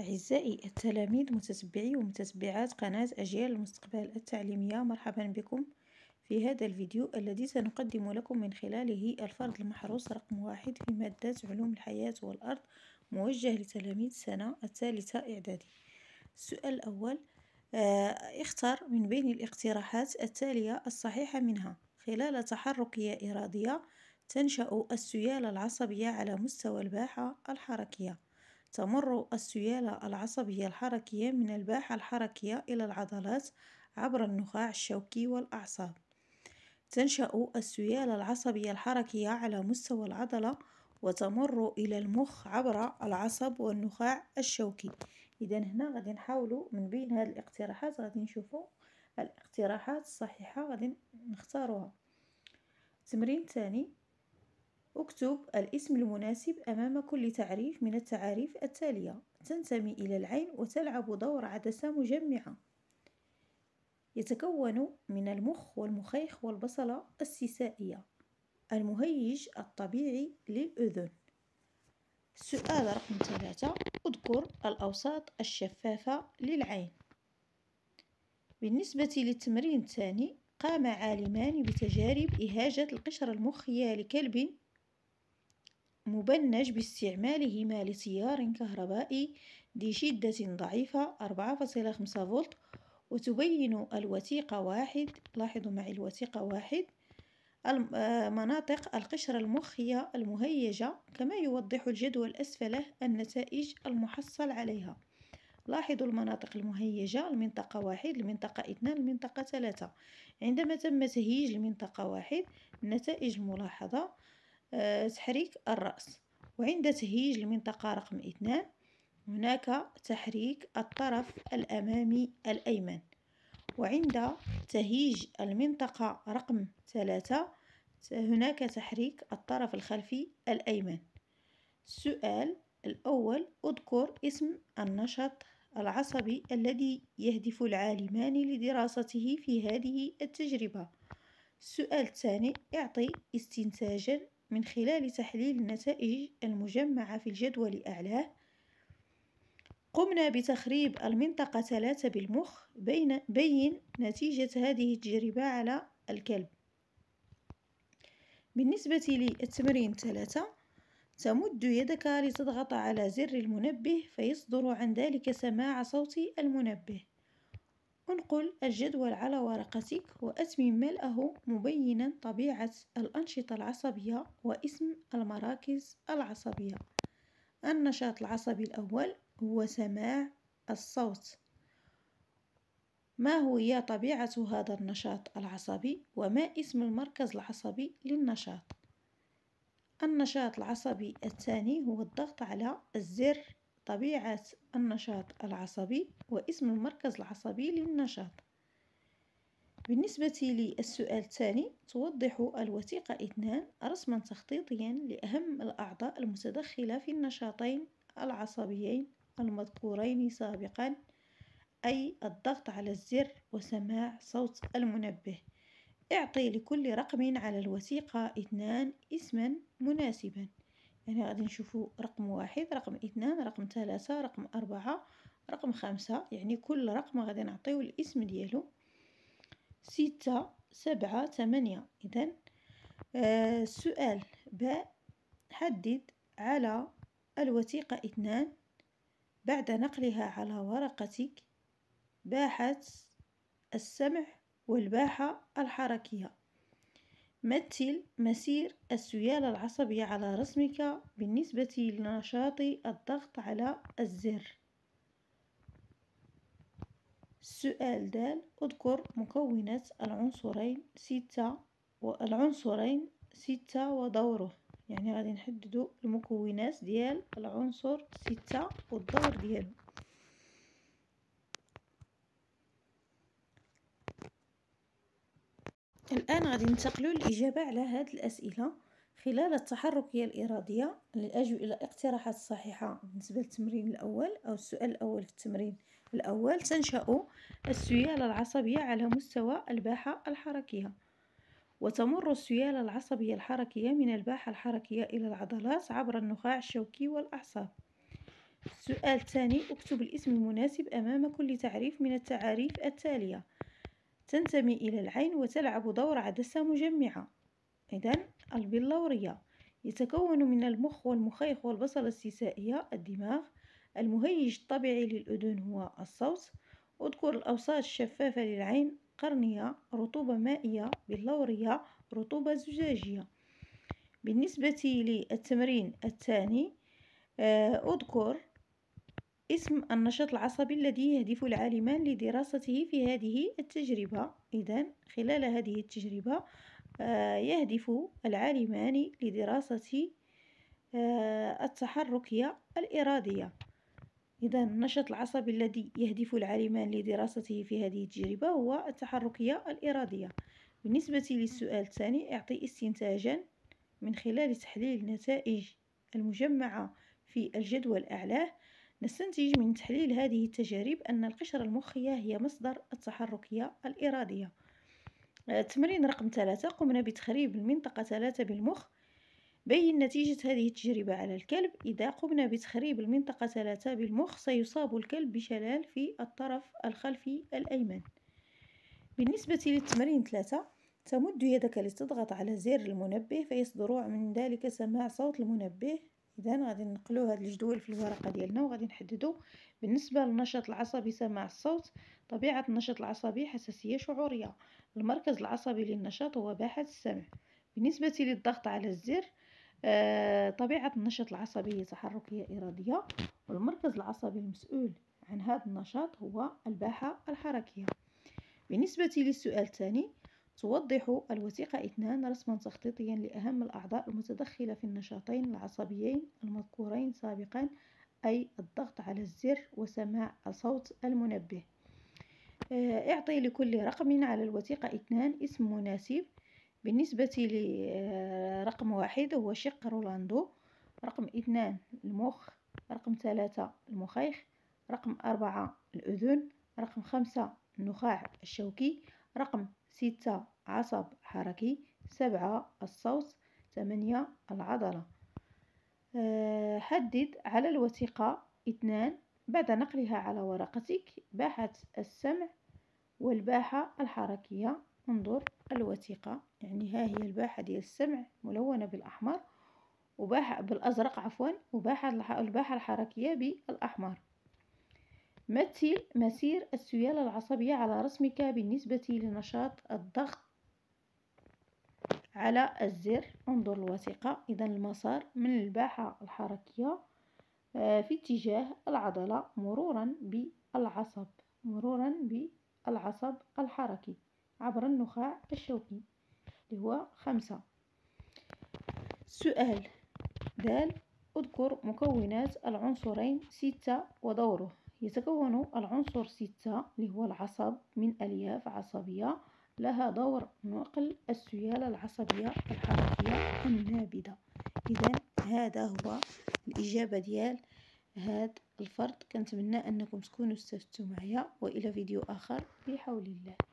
أعزائي التلاميذ متتبعي ومتتبعات قناة أجيال المستقبل التعليمية مرحبا بكم في هذا الفيديو الذي سنقدم لكم من خلاله الفرض المحروس رقم واحد في مادة علوم الحياة والأرض موجه لتلاميذ السنة الثالثة إعدادي. السؤال الأول آه اختر من بين الاقتراحات التالية الصحيحة منها. خلال تحركية إرادية تنشأ السيالة العصبية على مستوى الباحة الحركية. تمر السيالة العصبية الحركية من الباحة الحركية إلى العضلات عبر النخاع الشوكي والأعصاب. تنشأ السيالة العصبية الحركية على مستوى العضلة وتمر إلى المخ عبر العصب والنخاع الشوكي. إذا هنا غادي نحاولوا من بين هذه الاقتراحات غادي نشوفوا الاقتراحات الصحيحة غادي نختاروها. التمرين الثاني اكتب الاسم المناسب أمام كل تعريف من التعاريف التالية. تنتمي إلى العين وتلعب دور عدسة مجمعة. يتكون من المخ والمخيخ والبصلة السيسائية. المهيج الطبيعي للأذن. السؤال رقم ثلاثة. اذكر الأوساط الشفافة للعين. بالنسبة للتمرين الثاني قام عالمان بتجارب إهاجة القشرة المخية لكلب مبنج باستعمالهما لتيار كهربائي ذي شدة ضعيفة 4.5 فولت وتبين الوثيقة واحد لاحظوا معي الوثيقة واحد مناطق القشرة المخية المهيجة كما يوضح الجدول أسفله النتائج المحصل عليها. لاحظوا المناطق المهيجة المنطقة واحد المنطقة اثنان المنطقة ثلاثة. عندما تم تهييج المنطقة واحد النتائج الملاحظة آه، تحريك الرأس. وعند تهييج المنطقة رقم اثنان هناك تحريك الطرف الأمامي الأيمن. وعند تهيج المنطقة رقم ثلاثة هناك تحريك الطرف الخلفي الأيمن. السؤال الأول اذكر اسم النشط العصبي الذي يهدف العالمان لدراسته في هذه التجربة. السؤال الثاني اعطي استنتاجا من خلال تحليل النتائج المجمعة في الجدول أعلاه قمنا بتخريب المنطقة ثلاثة بالمخ بين بين نتيجة هذه التجربة على الكلب. بالنسبة للتمرين ثلاثة تمد يدك لتضغط على زر المنبه فيصدر عن ذلك سماع صوت المنبه. انقل الجدول على ورقتك وأتمم ملئه مبينا طبيعة الأنشطة العصبية واسم المراكز العصبية. النشاط العصبي الأول هو سماع الصوت. ما هي طبيعة هذا النشاط العصبي وما اسم المركز العصبي للنشاط؟ النشاط العصبي الثاني هو الضغط على الزر طبيعة النشاط العصبي واسم المركز العصبي للنشاط. بالنسبة للسؤال الثاني توضح الوثيقة إثنان رسما تخطيطيا لأهم الأعضاء المتدخلة في النشاطين العصبيين المذكورين سابقا أي الضغط على الزر وسماع صوت المنبه. اعطي لكل رقم على الوثيقة إثنان اسما مناسبا. يعني غادي نشوفو رقم واحد رقم اثنان رقم ثلاثة رقم أربعة رقم خمسة يعني كل رقم غادي نعطيو الاسم ديالو. ستة سبعة ثمانية. إذن آه السؤال باء حدد على الوثيقة اثنان بعد نقلها على ورقتك باحة السمع والباحة الحركية. مثل مسير السيالة العصبية على رسمك بالنسبة لنشاط الضغط على الزر. السؤال دال. اذكر مكونات العنصرين ستة والعنصرين ستة ودوره. يعني غادي نحددو المكونات ديال العنصر ستة والدور ديالو. الآن غادي ننتقلوا للإجابة على هذه الأسئلة. خلال التحركية الإرادية للأجو إلى الاقتراحات الصحيحة بالنسبة للتمرين الأول أو السؤال الأول في التمرين الأول تنشأ السيالة العصبية على مستوى الباحة الحركية. وتمر السيالة العصبية الحركية من الباحة الحركية إلى العضلات عبر النخاع الشوكي والأعصاب. السؤال الثاني اكتب الاسم المناسب أمام كل تعريف من التعاريف التالية. تنتمي إلى العين وتلعب دور عدسة مجمعة. إذا البلورية يتكون من المخ والمخيخ والبصلة السيسائية الدماغ. المهيج الطبيعي للأذن هو الصوت. أذكر الأوساط الشفافة للعين قرنية رطوبة مائية. بلورية رطوبة زجاجية. بالنسبة للتمرين الثاني آه، أذكر اسم النشاط العصبي الذي يهدف العالمان لدراسته في هذه التجربة. إذا خلال هذه التجربة آه، يهدف العالمان لدراسة آه، التحركية الإرادية. إذا النشاط العصبي الذي يهدف العالمان لدراسته في هذه التجربة هو التحركية الإرادية. بالنسبة للسؤال الثاني أعطي استنتاجا من خلال تحليل النتائج المجمعة في الجدول أعلاه نستنتج من تحليل هذه التجارب أن القشرة المخية هي مصدر التحركية الإرادية. تمرين رقم ثلاثة قمنا بتخريب المنطقة ثلاثة بالمخ. بين نتيجة هذه التجربة على الكلب إذا قمنا بتخريب المنطقة ثلاثة بالمخ سيصاب الكلب بشلال في الطرف الخلفي الأيمن. بالنسبة للتمرين ثلاثة تمد يدك لتضغط على زر المنبه فيصدر من ذلك سماع صوت المنبه. إذا غادي نقلو هاد الجدول في الورقة ديالنا وغادي نحددو بالنسبة للنشاط العصبي سماع الصوت طبيعة النشاط العصبي حساسية شعورية. المركز العصبي للنشاط هو باحث السمع. بالنسبة للضغط على الزر آه، طبيعة النشاط العصبي هي تحركية إرادية والمركز العصبي المسؤول عن هذا النشاط هو الباحة الحركية. بالنسبة للسؤال الثاني توضح الوثيقة اثنان رسما تخطيطيا لأهم الأعضاء المتدخلة في النشاطين العصبيين المذكورين سابقا أي الضغط على الزر وسماع صوت المنبه. آه، اعطي لكل رقم على الوثيقة اثنان اسم مناسب. بالنسبة لرقم واحد هو شق رولاندو رقم اثنان المخ. رقم ثلاثة المخيخ. رقم أربعة الأذن. رقم خمسة النخاع الشوكي. رقم ستة عصب حركي سبعة الصوت ثمانية العضلة. أه حدد على الوثيقة اثنان بعد نقلها على ورقتك. باحة السمع والباحة الحركية. انظر الوثيقة يعني ها هي الباحة ديال السمع ملونة بالأحمر وباحة بالأزرق عفوا وباحة الباحة الحركية بالأحمر. مثل مسير السيالة العصبية على رسمك بالنسبة لنشاط الضغط على الزر. انظر الوثيقة. إذا المسار من الباحة الحركية آه، في اتجاه العضلة مرورا بالعصب مرورا بالعصب الحركي عبر النخاع الشوكي اللي هو خمسة. سؤال. دال. اذكر مكونات العنصرين ستة ودوره. يتكون العنصر ستة اللي هو العصب من ألياف عصبية. لها دور نقل السيالة العصبية الحركية النابضة إذا هذا هو الإجابة ديال هاد الفرد. كنتمنى أنكم تكونوا استفدتوا معايا وإلى فيديو آخر بحول الله.